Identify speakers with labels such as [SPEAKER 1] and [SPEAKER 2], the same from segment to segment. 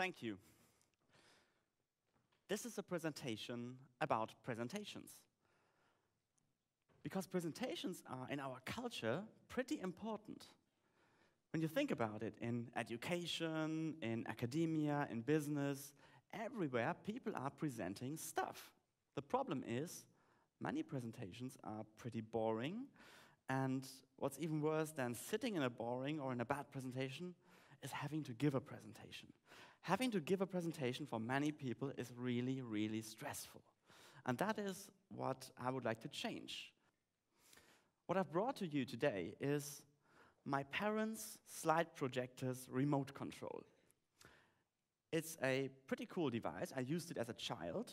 [SPEAKER 1] Thank you. This is a presentation about presentations. Because presentations are, in our culture, pretty important. When you think about it, in education, in academia, in business, everywhere people are presenting stuff. The problem is, many presentations are pretty boring, and what's even worse than sitting in a boring or in a bad presentation is having to give a presentation. Having to give a presentation for many people is really, really stressful. And that is what I would like to change. What I've brought to you today is my parents' slide projector's remote control. It's a pretty cool device. I used it as a child.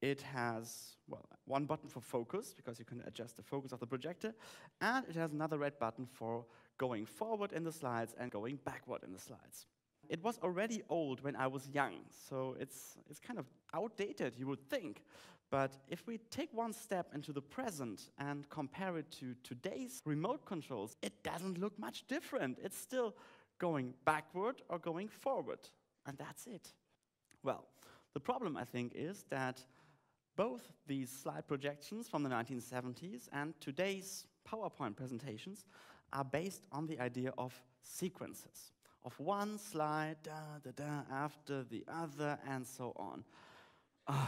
[SPEAKER 1] It has, well, one button for focus, because you can adjust the focus of the projector, and it has another red button for going forward in the slides and going backward in the slides. It was already old when I was young, so it's, it's kind of outdated, you would think. But if we take one step into the present and compare it to today's remote controls, it doesn't look much different. It's still going backward or going forward and that's it. Well, the problem, I think, is that both these slide projections from the 1970s and today's PowerPoint presentations are based on the idea of sequences, of one slide da, da, da, after the other, and so on. Uh,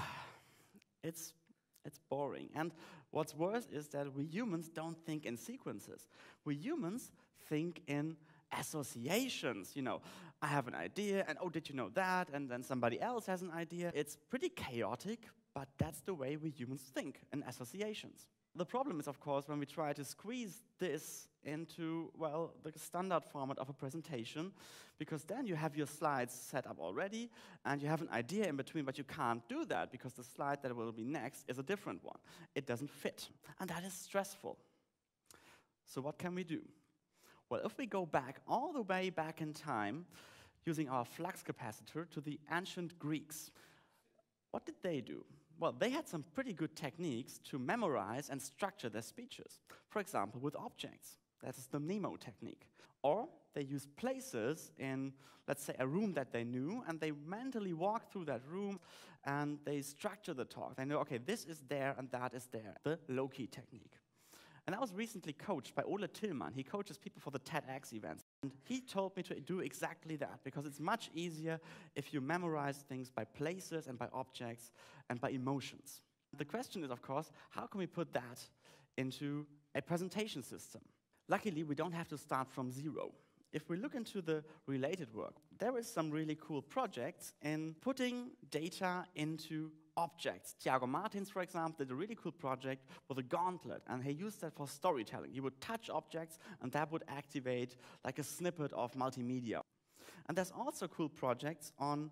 [SPEAKER 1] it's, it's boring. And what's worse is that we humans don't think in sequences. We humans think in associations. You know, I have an idea, and oh, did you know that? And then somebody else has an idea. It's pretty chaotic, but that's the way we humans think in associations. The problem is, of course, when we try to squeeze this into, well, the standard format of a presentation, because then you have your slides set up already, and you have an idea in between, but you can't do that because the slide that will be next is a different one. It doesn't fit, and that is stressful. So what can we do? Well, if we go back all the way back in time, using our flux capacitor to the ancient Greeks, what did they do? Well, they had some pretty good techniques to memorize and structure their speeches. For example, with objects. That's the mnemo technique. Or they used places in, let's say, a room that they knew, and they mentally walk through that room and they structure the talk. They know, okay, this is there and that is there. The Loci technique. And I was recently coached by Ole Tillmann. He coaches people for the TEDx events. And he told me to do exactly that because it's much easier if you memorize things by places and by objects and by emotions. The question is, of course, how can we put that into a presentation system? Luckily, we don't have to start from zero. If we look into the related work, there is some really cool projects in putting data into objects. Thiago Martins, for example, did a really cool project with a gauntlet, and he used that for storytelling. He would touch objects, and that would activate like a snippet of multimedia. And there's also cool projects on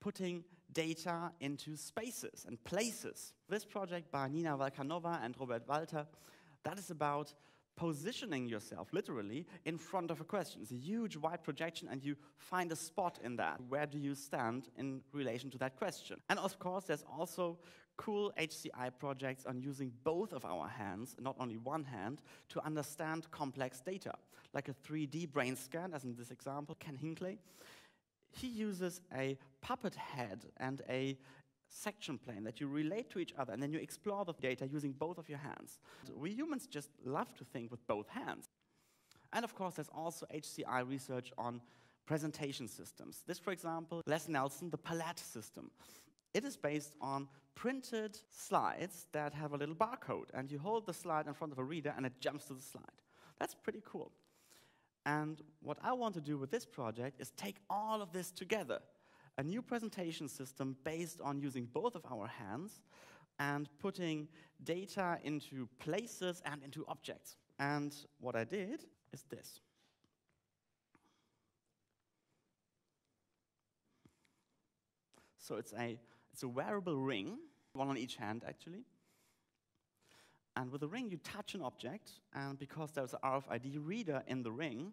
[SPEAKER 1] putting data into spaces and places. This project by Nina Valkanova and Robert Walter, that is about positioning yourself literally in front of a question. It's a huge white projection, and you find a spot in that. Where do you stand in relation to that question? And of course, there's also cool HCI projects on using both of our hands, not only one hand, to understand complex data, like a 3D brain scan, as in this example, Ken Hinckley. He uses a puppet head and a section plane that you relate to each other, and then you explore the data using both of your hands. We humans just love to think with both hands. And of course, there's also HCI research on presentation systems. This, for example, Les Nelson, the Palette system. It is based on printed slides that have a little barcode, and you hold the slide in front of a reader and it jumps to the slide. That's pretty cool. And what I want to do with this project is take all of this together a new presentation system based on using both of our hands and putting data into places and into objects. And what I did is this. So it's a, it's a wearable ring, one on each hand actually. And with the ring, you touch an object, and because there's an RFID reader in the ring,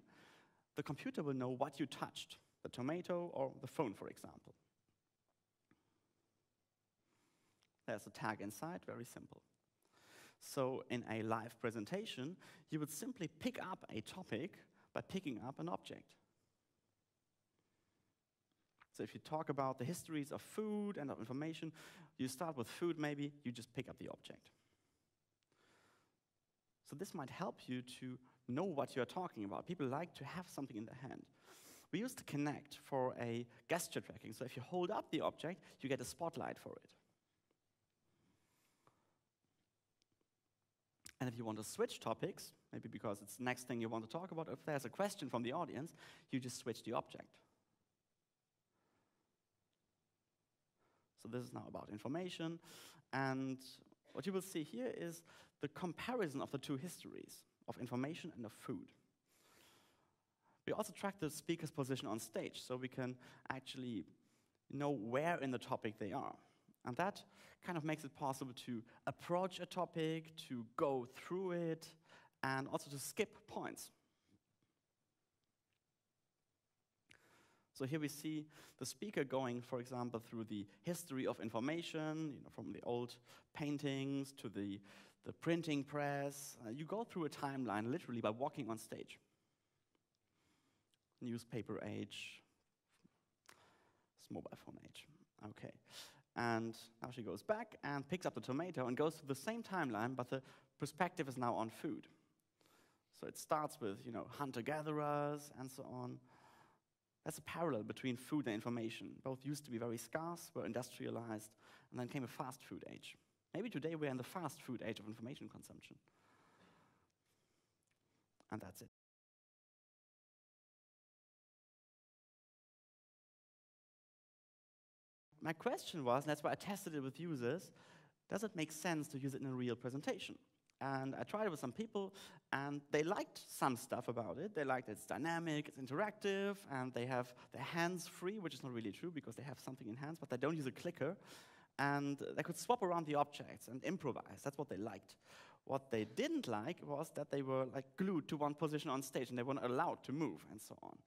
[SPEAKER 1] the computer will know what you touched the tomato or the phone, for example. There's a tag inside, very simple. So in a live presentation, you would simply pick up a topic by picking up an object. So if you talk about the histories of food and of information, you start with food maybe, you just pick up the object. So this might help you to know what you're talking about. People like to have something in their hand. We use the Kinect for a gesture tracking. So if you hold up the object, you get a spotlight for it. And if you want to switch topics, maybe because it's the next thing you want to talk about, if there's a question from the audience, you just switch the object. So this is now about information. And what you will see here is the comparison of the two histories of information and of food. We also track the speaker's position on stage so we can actually know where in the topic they are. And that kind of makes it possible to approach a topic, to go through it, and also to skip points. So here we see the speaker going, for example, through the history of information, you know, from the old paintings to the, the printing press. Uh, you go through a timeline literally by walking on stage. Newspaper age, mobile phone age. Okay. And now she goes back and picks up the tomato and goes to the same timeline, but the perspective is now on food. So it starts with, you know, hunter-gatherers and so on. That's a parallel between food and information. Both used to be very scarce, were industrialized, and then came a fast food age. Maybe today we're in the fast food age of information consumption. And that's it. My question was, and that's why I tested it with users, does it make sense to use it in a real presentation? And I tried it with some people, and they liked some stuff about it. They liked it's dynamic, it's interactive, and they have their hands free, which is not really true because they have something in hands, but they don't use a clicker. And they could swap around the objects and improvise. That's what they liked. What they didn't like was that they were like glued to one position on stage and they weren't allowed to move and so on.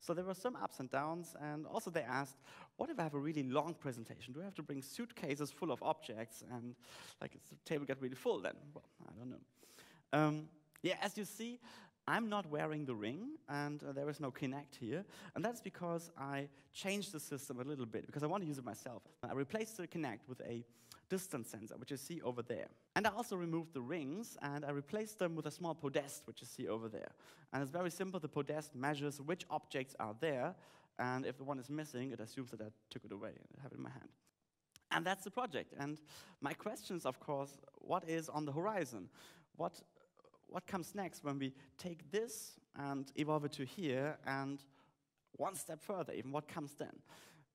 [SPEAKER 1] So there were some ups and downs, and also they asked, what if I have a really long presentation? Do I have to bring suitcases full of objects and like the table get really full then? Well, I don't know. Um, yeah, as you see, I'm not wearing the ring, and uh, there is no Kinect here. And that's because I changed the system a little bit, because I want to use it myself. I replaced the Kinect with a distance sensor, which you see over there. And I also removed the rings, and I replaced them with a small podest, which you see over there. And it's very simple. The podest measures which objects are there, and if the one is missing, it assumes that I took it away and I have it in my hand. And that's the project. And my question is, of course, what is on the horizon? What what comes next when we take this and evolve it to here and one step further, even what comes then?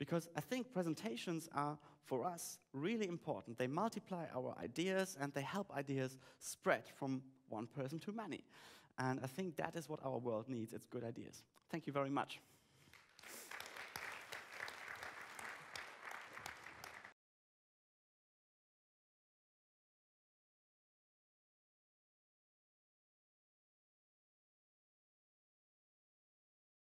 [SPEAKER 1] Because I think presentations are, for us, really important. They multiply our ideas and they help ideas spread from one person to many. And I think that is what our world needs. It's good ideas. Thank you very much.